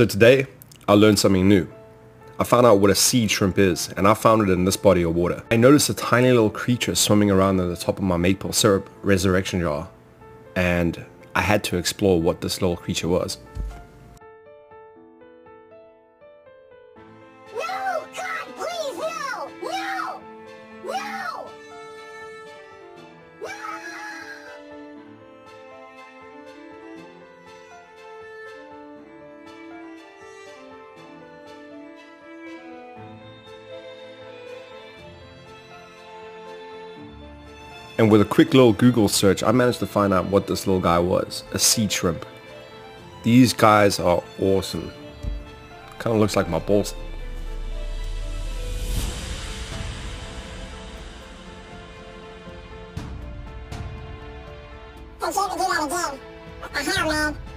So today, I learned something new. I found out what a seed shrimp is, and I found it in this body of water. I noticed a tiny little creature swimming around in the top of my maple syrup resurrection jar, and I had to explore what this little creature was. And with a quick little Google search, I managed to find out what this little guy was, a seed shrimp. These guys are awesome. Kind of looks like my balls. Thank you do that again. Aha, man.